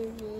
baby.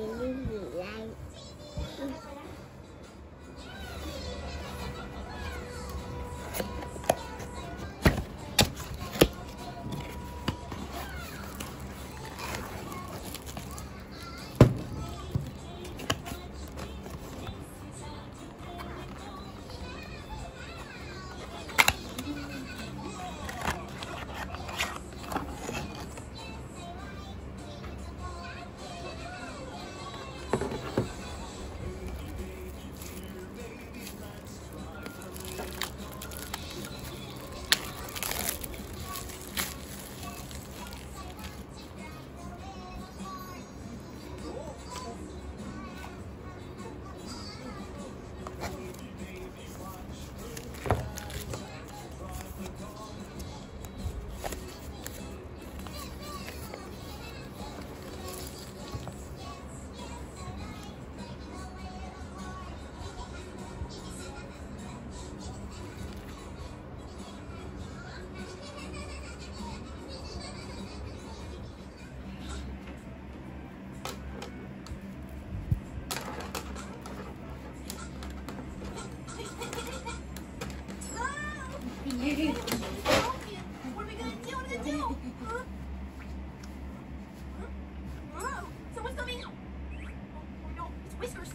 Whiskers.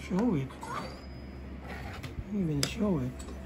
Show it. Even show it.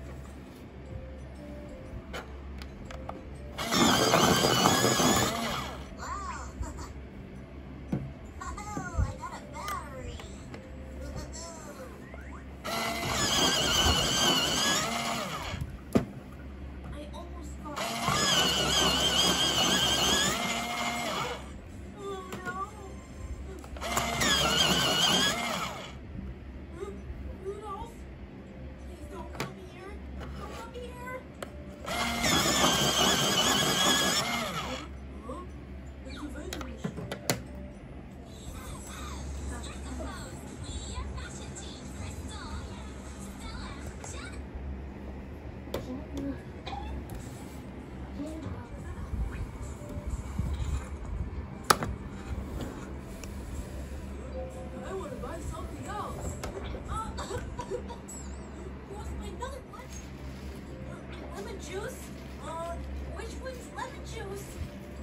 juice? Uh, which one's lemon juice?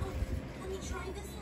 Oh, let me try this